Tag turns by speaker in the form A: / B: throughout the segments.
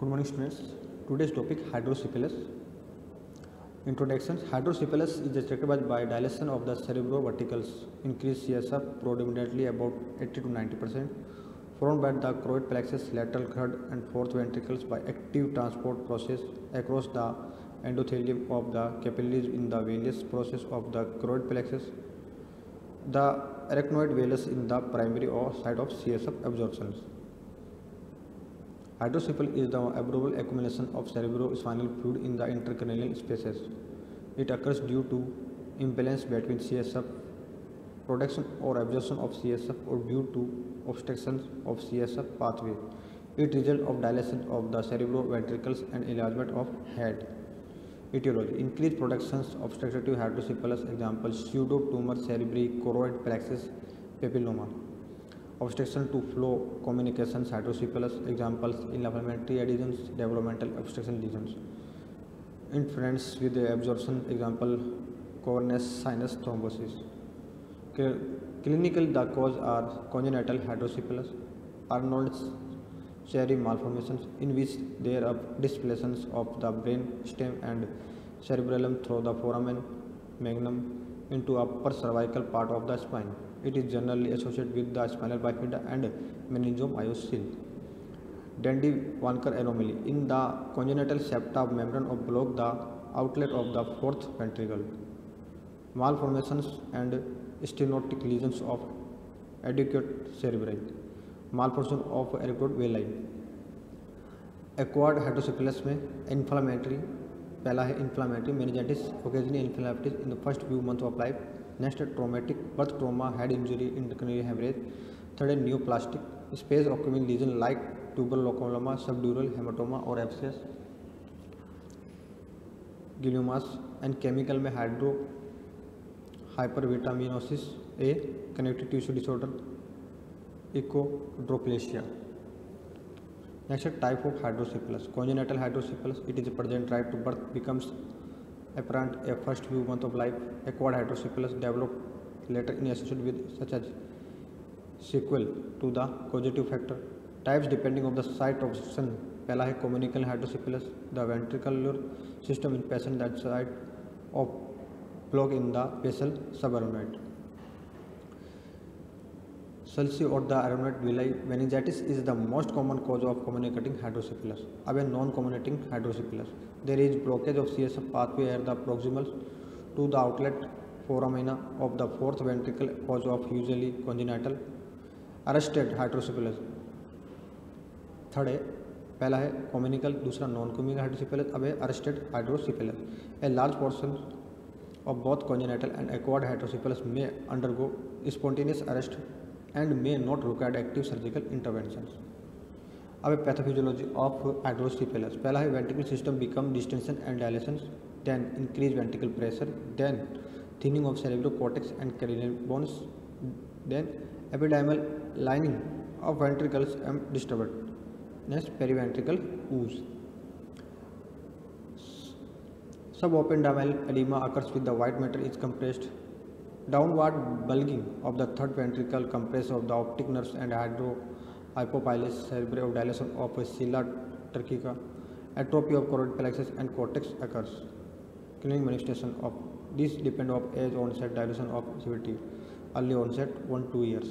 A: Good morning students. Today's topic hydrocephalus. Introduction Hydrocephalus is characterized by dilation of the cerebroventricles, increased CSF predominantly about 80 to 90 percent, formed by the choroid plexus, lateral third and fourth ventricles by active transport process across the endothelium of the capillaries in the villus process of the choroid plexus. The arachnoid villus in the primary or site of CSF absorptions. Hydrocephalus is the abnormal accumulation of cerebrospinal fluid in the intracranial spaces. It occurs due to imbalance between CSF production or absorption of CSF or due to obstructions of CSF pathway. It results of dilation of the cerebroventricles and enlargement of head. Etiology Increased productions of obstructive hydrocephalus example pseudotumor cerebri choroid plexus papilloma obstruction to flow communication hydrocephalus examples in inflammatory adhesions developmental obstruction lesions. Interference with the absorption example cavernous sinus thrombosis. Clinical the cause are congenital hydrocephalus arnold's Chiari malformations in which there are displacements of the brain stem and cerebellum through the foramen magnum into upper cervical part of the spine. It is generally associated with the spinal bifida and meningomyocele. Dandy-Walker anomaly in the congenital septa membrane of block the outlet of the fourth ventricle. Malformations and stenotic lesions of adequate cerebri. Malformation of electrode villi. Acquired hydrocephalus में inflammatory पहला है inflammatory meningitis occasionally inflammation in the first few month of life next traumatic birth trauma head injury intracranial haemorrhage third है neoplastic space occupying lesion like tuberculoma subdural haematoma और abscess gliomas and chemical में hydro hypervitaminosis A connective tissue disorder achondroplasia next type of hydrocephalus congenital hydrocephalus it is present right to birth becomes apparent a first few month of life acquired hydrocephalus develop later in associate with such as sequel to the positive factor types depending of the site of sun पहला है communicating hydrocephalus the ventricular system in patient that site of block in the basal subarachnoid sulci और the arachnoid villi meningitis is the most common cause of communicating hydrocephalus अब a non communicating hydrocephalus there is blockage of C S F pathway air the proximal to the outlet foramina of the fourth ventricle cause of usually congenital arrested hydrocephalus third है पहला है communicating दूसरा non communicating hydrocephalus अब a arrested hydrocephalus a large portion of both congenital and acquired hydrocephalus में undergo spontaneous arrest and may not require active surgical interventions. अब pathophysiology of adrenal repellers. पहला है ventricular system becomes distension and dilation, then increase ventricular pressure, then thinning of cerebral cortex and cranial bones, then ependymal lining of ventricles am disturbed. Next periventricular ooze. Subopen diamond edema occurs with the white matter is compressed downward bulging of the third ventricle compress of the optic nerves and hydro hypopylus cerebri of dilation of sella turcica atrophy of choroid plexus and cortex occurs. Clinical manifestation of this depend of age onset dilation of severity early onset 1 2 years.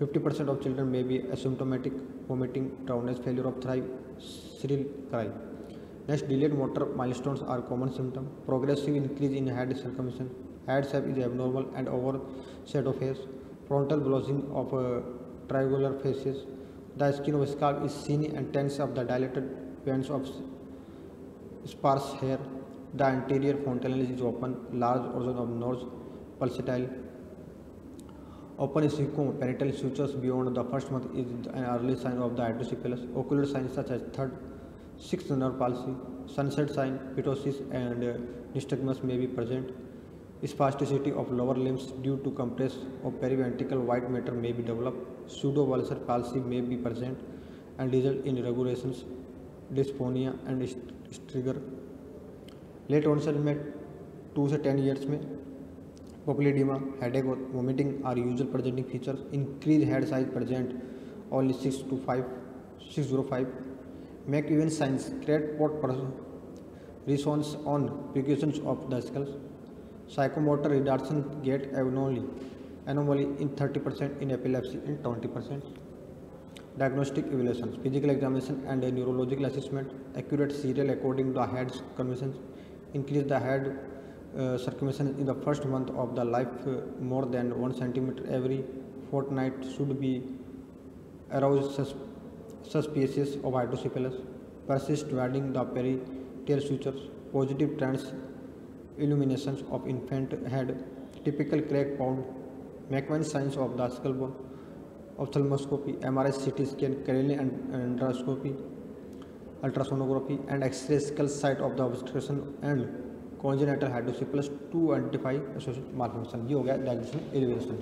A: 50% of children may be asymptomatic vomiting drowsiness failure of thrive shrill cry. Next delayed motor milestones are common symptom. Progressive increase in head circumference head shape is abnormal and overshadow face, frontal bulging of uh, triangular faces. The skin of scalp is seen and tense of the dilated bands of sparse hair. The anterior frontal is open, large organ of nose, pulsatile. Open cecum, parietal sutures beyond the first month is an early sign of the hydrocephalus. Ocular signs such as third, sixth nerve palsy, sunset sign, ptosis and uh, nystagmus may be present. Spasticity of lower limbs due to compress of periventricular white matter may be developed. Pseudobulbar palsy may be present and result in regulations, dysphonia and trigger. Late onset, में two से 2 years 10 years, headache और vomiting are vomiting presenting usual presenting features, increased head size present only five 605. Zero make even signs great pot response on precautions of the skulls Psychomotor reduction gait anomaly, anomaly in 30% in epilepsy in 20%. Diagnostic evaluations, physical examination and a neurological assessment, accurate serial according to the head's conventions, increase the head uh, circumcision in the first month of the life uh, more than 1 centimeter every fortnight should be aroused sus suspicious of hydrocephalus, persist wadding the peri-tail sutures, positive trends illuminations of infant head, typical crack pound, McEwen signs of the skull bone, ophthalmoscopy, MRI, CT scan, cranial endoscopy, ultrasonography, and X-ray skull site of the obstruction and congenital hydrocephalus to identify associated malfunction. ये हो गया diagnosis elevation.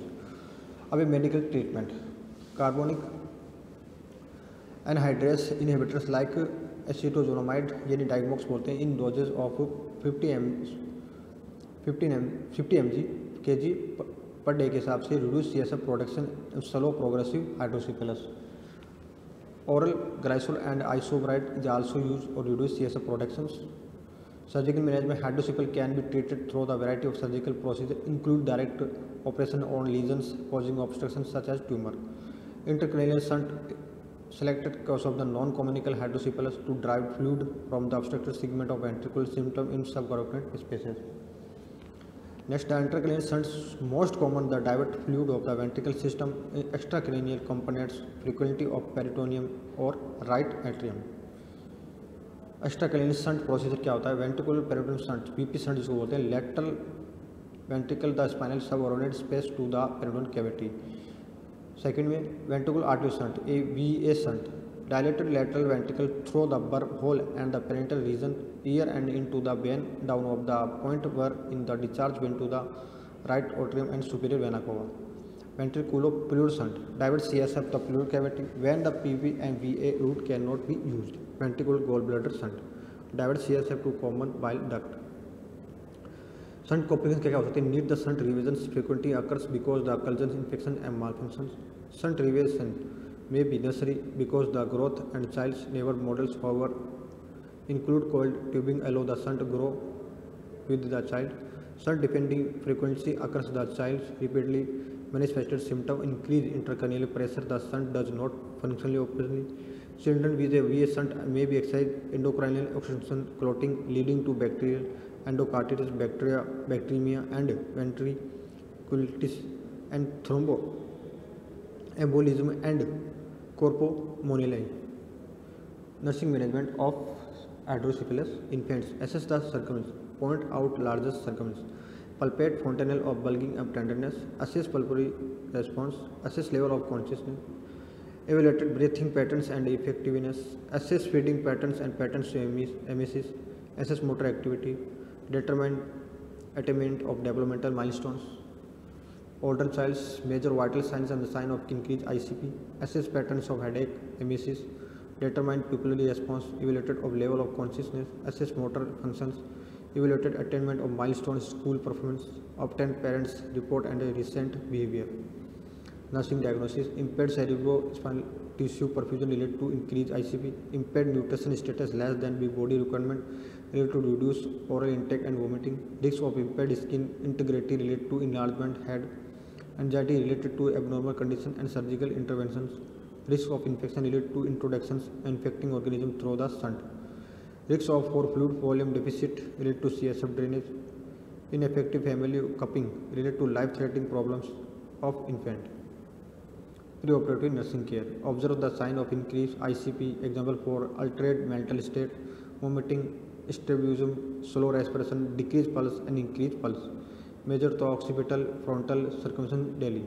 A: अब medical treatment carbonic anhydrase inhibitors like acetazolamide यानी Diamox बोलते हैं in dosages of 50 M fifteen M, fifty M G K G per day के हिसाब से reduce C S F production slow progressive hydrocephalus oral glycerol and isosorbide is also use और reduce C S F production surgical management hydrocephalus can be treated through the variety of surgical procedure include direct operation on lesions causing obstruction such as tumour intracranial shunt selected cause of the non communicating hydrocephalus to drive fluid from the obstructed segment of ventricle system in sub government spaces next intracranial shunts most common the divert fluid of the ventricle system extracranial components frequently of peritoneum or right atrium. Extracranial shunt procedure क्या होता है? Ventricular peritoneum shunt VP shunt जिसको बोलते हैं lateral ventricle the spinal sub ordinate space to the peritoneal cavity. Second में ventricle RTO shunt A V A shunt dilated lateral ventricle through the burr hole and the parietal region ear and into the vein down of the point where in the discharge vein to the right atrium and superior vena cava. Ventricular shunt diverts CSF the pleural cavity when the PV and VA route cannot be used. Ventricular gallbladder shunt diverts CSF to common bile duct. Shunt complications क्या क्या हो सकते हैं need the shunt revision frequently occurs because the occurrence infection and malfunctions. Shunt revision may be necessary because the growth and child's never models however include coiled tubing allow the shunt to grow with the child. Shunt depending frequency occurs the child repeatedly manifested symptom increase intracranial pressure the shunt does not functionally operationally. Children with a VA shunt may be exercise endocrinal oxygen clotting leading to bacterial endocarditis bacteria bacteremia and ventriculitis and thromboembolism and cor pulmonale. Nursing management of hydrocephalus infants. Assess the circumference. Point out largest circumference. Palpate fontanelle of bulging of tenderness. Assess pulmonary response. Assess level of consciousness. Evaluate breathing patterns and effectiveness. Assess feeding patterns and patterns to emesis. Assess motor activity. Determine attainment of developmental milestones. Older child's major vital signs and the sign of increased ICP, assess patterns of headache, emesis, determine pupillary response, evaluated of level of consciousness, assess motor functions, evaluated attainment of milestones, school performance, obtain parents' report and recent behavior. Nursing diagnosis, impaired cerebrospinal tissue perfusion related to increased ICP, impaired nutrition status less than the body requirement related to reduced oral intake and vomiting, risk of impaired skin integrity related to enlargement head, anxiety related to abnormal condition and surgical interventions, risk of infection related to introductions infecting organism through the shunt, risk of for fluid volume deficit related to CSF drainage, ineffective family cupping related to life-threatening problems of infant. Preoperative nursing care. Observe the sign of increased ICP, example for altered mental state, vomiting, strabism, slow respiration, decreased pulse and increased pulse. Measure the occipital frontal circumference daily.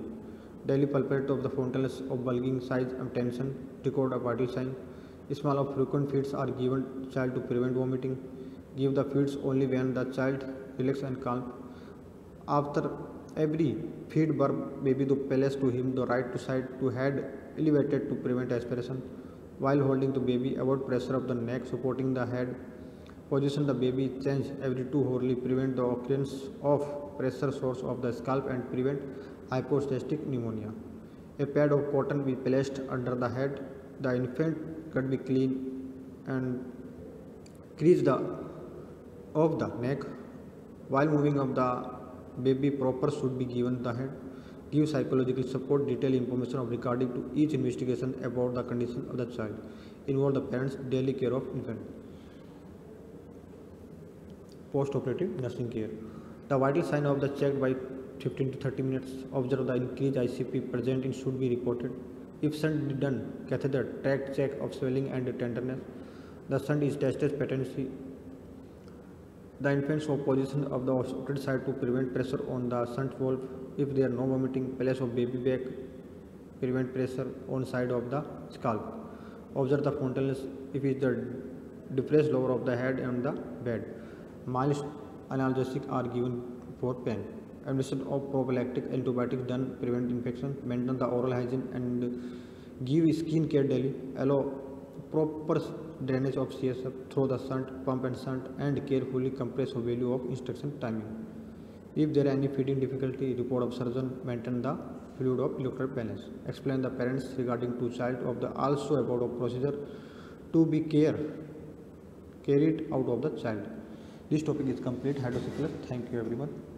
A: Daily palpate of the frontalis of bulging size and tension. Record a vital sign. Small of frequent feeds are given child to prevent vomiting. Give the feeds only when the child relax and calm. After every feed burp, baby to place to him the right to side to head elevated to prevent aspiration. While holding the baby, avoid pressure of the neck, supporting the head. Position the baby change every two hourly, prevent the occurrence of pressure source of the scalp and prevent hypostatic pneumonia. A pad of cotton be placed under the head. The infant could be clean and crease the of the neck. While moving of the baby proper should be given the head. Give psychological support detailed information of regarding to each investigation about the condition of the child. Involve the parents daily care of infant. Post operative nursing care. The vital sign of the checked by 15 to 30 minutes observe the increased icp present in should be reported if shunt done catheter track check of swelling and tenderness the shunt is tested patency the infant show position of the operated side to prevent pressure on the shunt valve. If there are no vomiting, place of baby back, prevent pressure on side of the scalp. Observe the frontalis if it is the depressed lower of the head and the bed. Mild analgesic are given for pain. Administration of prophylactic antibiotics done prevent infection. Maintain the oral hygiene and give skin care daily. Allow proper drainage of CSF through the shunt, pump and shunt and carefully compress value of instruction timing. If there are any feeding difficulty, report of surgeon, maintain the fluid of electrolyte balance. Explain the parents regarding to child of the also about of procedure to be care carried out of the child. This topic is complete. Hydrocephalus. Thank you everyone.